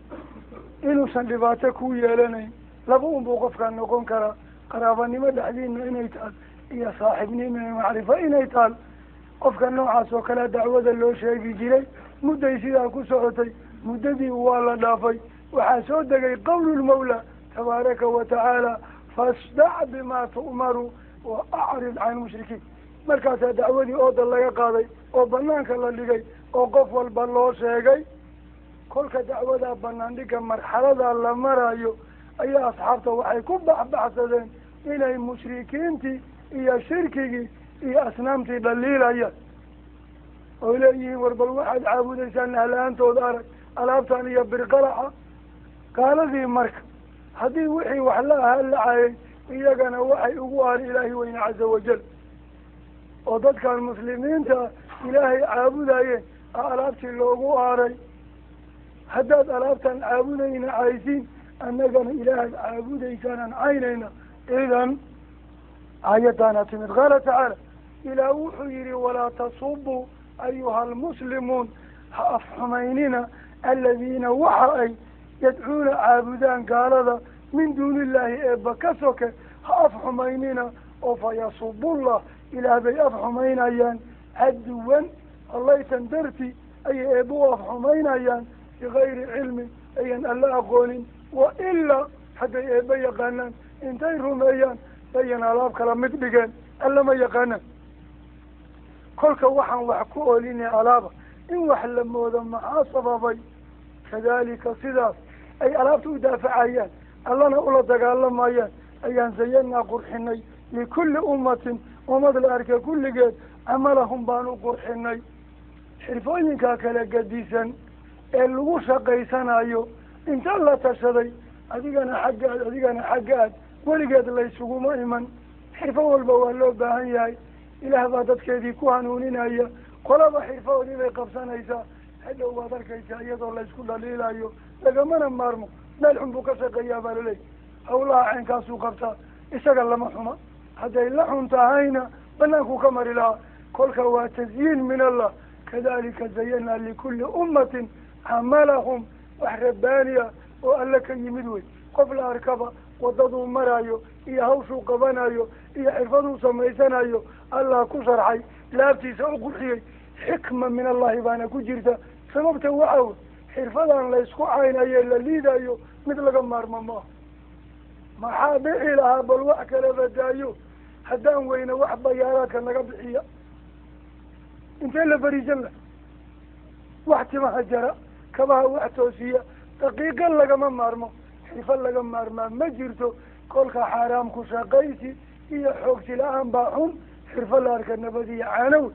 [SPEAKER 1] inuusan dhibaato ku yeelanayn laba unbuu qofkaan noqon karaa qaraabanimo dhexdiina inay taal iyo saaxiibnimo iyo macrifo inay taal qofka noocaas oo kale dacwada loo sheegi jiray mudday sidaa ku socotay muddadii waa la dhaafay. Waxaa soo degay qawlulmawla tabaaraka wa tacaala fasdac bimaa tu'maru wa acrid can mushrikiin markaasaa dacwadii ooda laga qaaday oo banaanka la dhigay oo qof walba loo sheegay kolka dacwadaa banaan dhigga marxaladaa la marayo ayaa asxaabta waxay ku baxbaxsadeen inay mushrikiintii iyo shirkigii iyo asnaamtii dhaliilayaan oy leeyihiin war bal waxaad caabudaysaan ahlaantooda arag alaabtan iyo birqalaxa. Gaaladii marka haddii wixii wax la ahaa lacayay iyagana waxay ugu aari ilaahi weyne caza wajal oo dadkan muslimiinta ilaahay caabudayeen alaabtii loogu aaray. Haddaad alaabtan caabudayna caysiin annagana ilaahaad caabudaysaanan caynayna idan aayadaana timid qaala tacaala ilaah wuxuu yihi walaa tasubuu ayuha almuslimuun ha afxumaynina aladiina waxa ay yadcuuna caabudaan gaalada min duuni illaahi eebba ka soke ha afxumaynina oo fa yasubullah ilaah bay afxumaynayaan caduwan allaytan darti ayay eebba u afxumaynayaan bigayri cilmin ayan alla aqoonin wa ilaa hadday eebba yaqaanaan intay rumeeyaan bayan alaab kala mid dhigeen allama yaqaanaan. Kolka waxaan wax ku olinay alaaba in wax la moodo maxaa sababay? Kadalika sidaas ay alaabta u daafacayaan allana ula dagaalamayaan ayaan zayanaa qurxinay likulli ummatin ummad la arka kulligeed camalahum baan u qurxinay. Xirfooyinkaa kala gadisan ee lagu shaqaysanayo inta la tashaday adigana xagga aad adigana xagga aad. Weligeed laysuguma iman. Xirfo walba waa loo baahan yahay. Ilaah baa dadkeedii ku hanuuninaya. Qolaba xirfahoodii bay qabsanaysaa hadhow waad arkaysaa iyadoo laysku dhaliilayo lagamana maarmo. Meel xun buu ka shaqeeyaa baa laleeyahy hawlaha caynkaasuu qabtaa. Isaga lama xuma. Hadday la xun tahayna banaanku ka mari lahaa. Kolka waa tasyiin min allah. Kadalika zayanaa likulli ummatin camalahum wax rabbaaniya oo alle ka yimid wey qof la arkaba wadaduu maraayo iyo hawshuu qabanayo iyo xirfaduu samaysanayo allah ku sharxay laabtiisa u qurxiyey. Xikma min allahi baana ku jirta. Sababta waxa wey xirfadan laysku caynayo la liidayo mid laga maarmo maaha maxaa bixi lahaa bal wax kala badaayo? Haddaan weyne wax bayaaraadka naga bixiya. Intee la fariisan laha wax timaha jara kabaha wax toosiya daqiiqa lagama maarmo xirfad laga maarmaa ma jirto kolka xaaraam ku shaqaysi iyo xoogsi la'aan baa xun xirfad la arka nabadiyo caanow.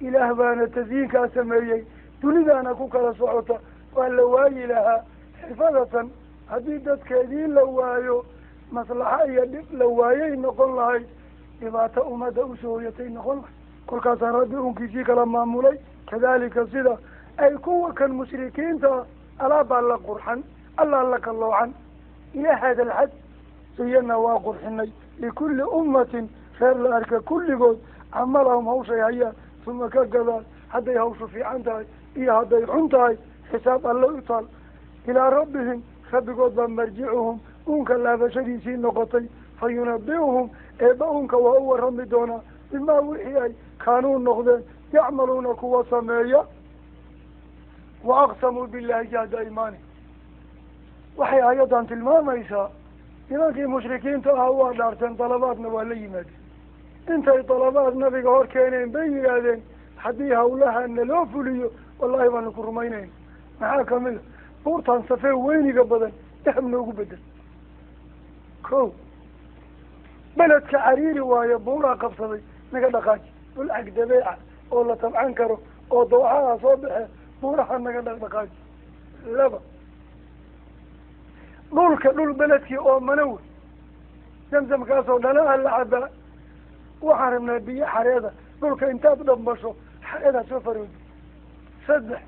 [SPEAKER 1] Ilaah baana tasyiinkaa sameeyey dunidaana ku kala socota waa la waayi lahaa. Xirfadatan haddii dadkeedii la waayo maslaxa iyo dhib la waayay noqon lahayd dhibaato ummadda u soo hoyatay noqon lahayd kolkaasaa rabbi unkiisii kala maamulay kadalika sida ay kuwa kan mushrikiinta alaabaa la qurxan allaa la qalloocan ilaa hada alxad sayana waa qurxinay likulli ummatin reer la arka kulligood camalahum hawshay hayaan uma ka gadaan hadday hawshu fiican tahay iyo hadday xun tahay xisaab alle u taal ilaa rabbihim rabbigood baa marjicuhum uunka laabashadiisii noqotay fa yunabiuhum eeba unka waa u warrami doonaa bimaa wixii ay kaanuu noqdeen yacmaluuna kuwa sameeya wa aqsamuu billahi jahda imaani. Waxay aayaddan tilmaamaysaa nimankii mushrikiinta ahaa waa dhaarteen dalabaadna waa la yimaadeen. Intay dalabaad nabiga hor keeneen bay yidhaahdeen haddii hawlaha naloo fuliyo wallahi baanu ku rumaynayna maxaa ka mid a buurtaan safee weyniga badan dahab noogu bedel. Ko beledka cariiri waayo buuraa qabsaday naga dhaqaaji dhul ag dabeeca oo la tabcan karo oo dooxaha soo baxee buuraha naga dhaqdhaqaaji laba. Dhulka dhul beledkii oo manawe zamzamkaasoo dhanaha la cabaa waxaan rabnaa biyo xareeda. Dhulka intaad dhambasho xareedaa soo faroodi saddex.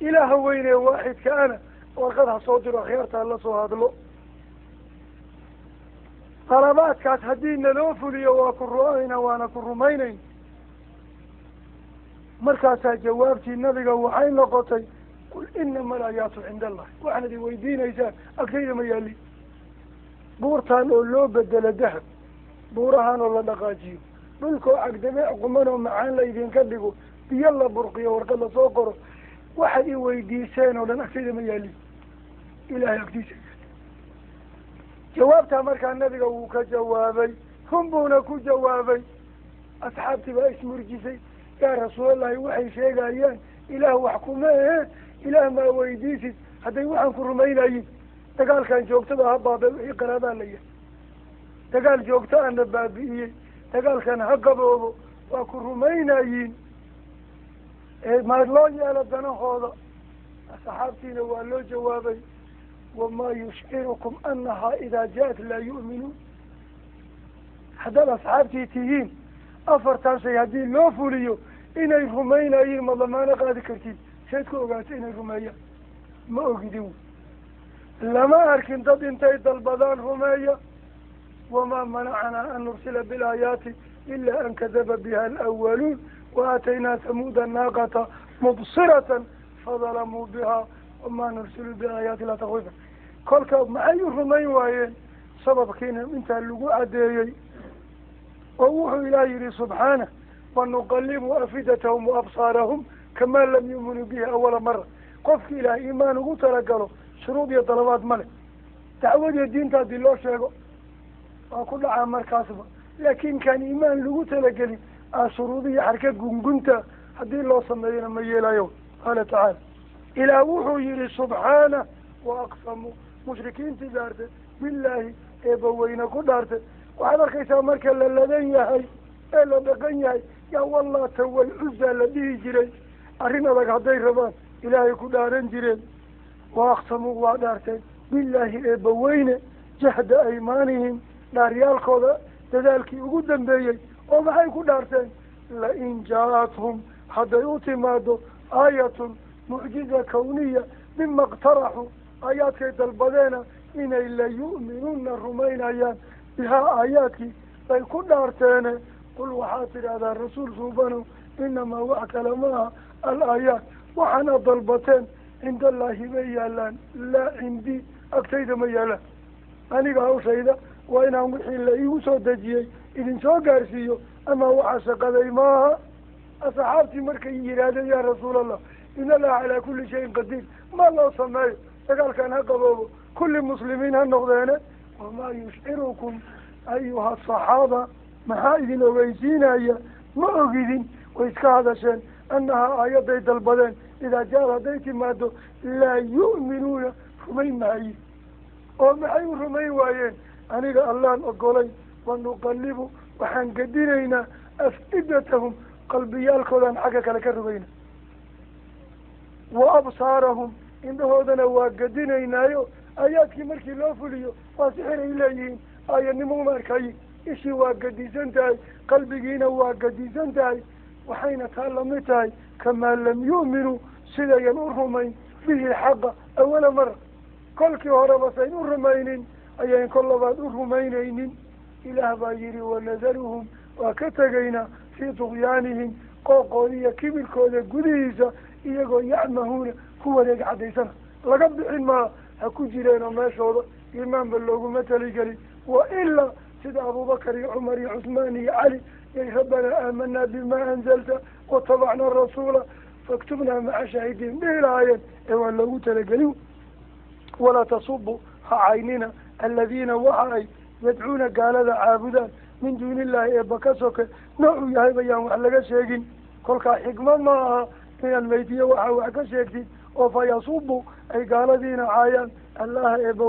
[SPEAKER 1] Ilaaha weyne waaxidka ana warqad ha soo diro akhyaartaa la soo hadlo. Dalabaadkaas haddii naloo fuliyo waa ku ru-ayna waana ku rumaynayn markaasaa jawaabtii nabiga waxay noqotay qul inama alaayaatu cinda allah waxaad i weydiinaysaan agtayda ma yaalin buurtaan oo loo bedelo dahab buurahan oo la dhaqaajiyo. Dhulkoo cagdabeec quman oo macaan la idinka dhigo biyo la burqiyo warqad la soo qoro. Waxaad i weydiiseen oo dhan agtayda ma yaalin ilahay agtiisa. Jawaabtaa markaa nabiga wuu ka jawaabay hun buuna ku jawaabay. Asxaabtii baa ismurjisay yaa rasuulallahi waxay sheegayaan ilaah wax kuma ahe ilaah maa weydiisid hadday waxaan ku rumaynayin. Dagaalkan joogtada ha baabe wixii qaraabaa la yahay dagaal joogto ana baabi'iyey. Dagaalkan ha gaboobo waa ku rumaynayin. Maa loo yeelo danahooda. Asxaabtiina waa loo jawaabay wamaa yushcirukum anahaa idaa ja-at laa yu'minuun. Haddaad asxaabtii tihiin afartan shay haddii loo fuliyo inay rumaynayiin ma damaano qaadi kartid. Seed ku ogaata inay rumeeyaan ma ogidin. Lama arkin dad intay dalbadaan rumeeya. Wamaa manacanaa an nursila bilaayaati ila an kadaba biha alawaluun waaataynaa hamuuda naaqata mubsiratan fadalamuu biha wamaa nursilu bilaayaati laa takwifa kolka maxay u rumayn waayeen? Sababkiina intaa lagu caddeeyey oo wuxuu ilaah yihi subxaanah wanuqalibu afidatahum waabsaarahum kamaa lam yuuminuu bihi awala mara qofki ilaah iimaan ugu talagalo shuruud iyo dalabaad male dacwadiyo diinta haddii loo sheego waa ku dhacaa markaasba. Laakin kaan iimaan lagu talagelin aa shuruudihi xarka gungunta haddii loo sameeyona ma yeelayo. Qaala tacaala. Ilaah wuxuu yihi subxaanah wa aqsamuu mushrikiintii dhaartay billaahi eebaweyne ku dhaartay waxaad arkaysaa marka la ladan yahay ee la dhaqan yahay yaa wallata walcuzaa la dhihi jiray. Arrin adag hadday rabaan ilaahay ku dhaaran jireen. Wa aqsamuu waa dhaarteen. Billaahi eebaweyne jahda aymaanihim. Dhaaryaalkooda dadaalkii ugu dambeeyey oo maxay ku dhaarteen? Lain jaa-athum. Hadday u timaado aayatun mucjiza kawniya mima iqtaraxuu aayaadkay dalbadeena inay la yu'minuuna rumaynayaan bihaa aayaadkii bay ku dhaarteene. Qul waxaad tidhahdaa rasuul suubanow inamaa wax kale maaha al-aayaat waxaana dalbateen cinda allaahi bay yaalaan laa cindii agtayda ma yaalaan. Aniga hawshayda waa inaan wixii la iigu soo dejiyey idin soo gaarsiiyo ama waxaa shaqaday maaha. Asxaabtii markay yidhaahdeen yaa rasuul allah allaha calaa kulli shayin qadiir ma loo sameeyo? Dagaalkan ha qaboobo kulli muslimiin ha noqdeene wamaa yushcirukum ayuha asaxaaba maxaa idin ogeysiinaya ma ogidin way iska hadasheen annahaa aayaday dalbadeen idaa jaal hadday timaado laa yu'minuuna rumayn maaye oo maxay u rumayn waayeen aniga allaan ogolay wanuqalibu waxaan gedinaynaa af-idatahum qalbiyaalkoodaan xagga kale ka rogayna wa absaarahum indhahoodana waa gedinaynaayo aayaadkii markii loo fuliyo waa sixir ay leeyihiin aayanimo uma arkayi ishii waa gadisan tahay qalbigiina waa gadisan tahay waxayna taa la mid tahay kamaa lam yu'minuu sidayan u rumayn bihi xaqa awala mara kolkii horeba sayn u rumaynin ayayn kol labaad u rumaynaynin ilaah baa yihi wanadaruhum waa ka tegaynaa fii tuqyaanihim qooqooda iyo kibirkooda gudihiisa iyagoo yacmahuuna ku wareeg cadaysana laga bixin maa ha ku jireenoo meeshooda imaanba looguma taligelin wa ilaa sida abubakar iyo cumar iyo cusmaan iyo cali yay rabbanaa aamanaa bima anzalta watabacna rasuula faktubnaa maca shaahidiin dhihi lahaayeen ee waa loogu talagelin walaa tasubu ha caynina aladiina waxa ay yadcuuna gaalada caabudaan min duuni illahi eeba ka soke noocuu yahay bayaan wax laga sheegin kolkaa xikma ma aha inaad maydiyo waxaa wax ka sheegtid oo fa yasubu ay gaaladiina caayaan allaha eeba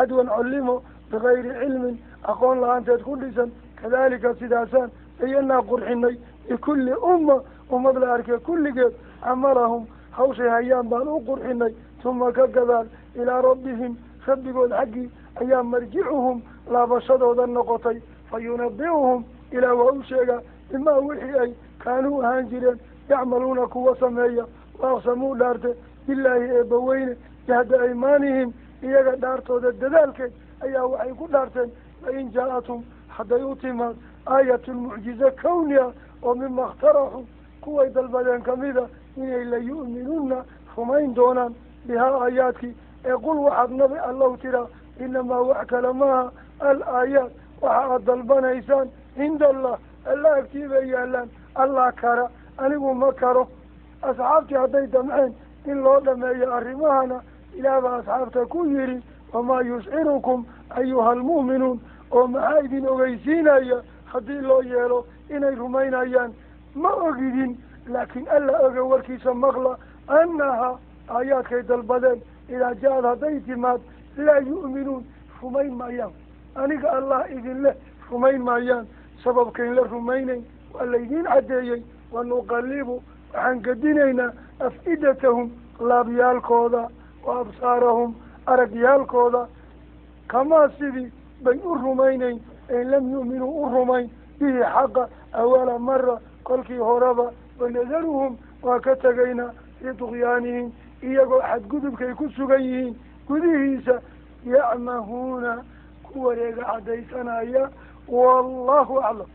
[SPEAKER 1] cadwan collimo bigayri cilmin aqoon la'aanteed ku dhisan kadalika sidaasaan bayanaa qurxinay likulli umma ummad la arkay kulligeed camalahum hawshay hayaan baan u qurxinay tuma ka gadaal ilaa rabbihim rabbigood xaggii ayaa marjicuhum laabashadooda noqotay fa yunabicuhum ilaah waa u sheegaa bimaa wixii ay kaanuu ahaan jireen yacmaluuna kuwa sameeya waaqsamuu dhaarte bilaahi eebbaweyne jahda aymaanihim iyaga dhaartooda dadaalkeed ayaa waxay ku dhaarteen fain jaa-atum hadday u timaad aayatun mucjize kawniya oo mima ikhtaraxuu kuway dalbadeen kamida inay la yu'minuna rumayn doonaan bihaa aayaadkii ee qul waxaad nabi allow tiraa inamaa wax kale maaha al aayaat waxa aad dalbanaysaan cinda allah alla agtii bay yaalaan allah kara anigu ma karo. Asxaabtii hadday damceen in loo dhameeyo arrimahana ilaah baa asxaabta ku yidhi wamaa yushcirukum ayuha almu'minuun oo maxaa idin ogeysiinaya haddii loo yeelo inay rumaynayaan ma ogidin laakiin alla oga warkiisa maqla annaha aayaadkay dalbadeen idaa ja-ad hadday timaad laa yu'minuun rumayn maayaan aniga allah idin leh rumayn maayaan sababkayn la rumaynayn waa laydiin caddeeyey wanuqalibu waxaan gedinaynaa af-idatahum laabyaalkooda wa absaarahum aragyaalkooda. Kamaa sidii bay u rumaynayn in lam yu'minuu u rumayn bihi xaqa awala mara kolkii horeba wanadaruhum waa ka tegaynaa fii tuqyaanihim iyagoo xadgudubkay ku sugan yihiin gudihiisa yacmahuuna ku wareega caddaysanaya wallahu aclam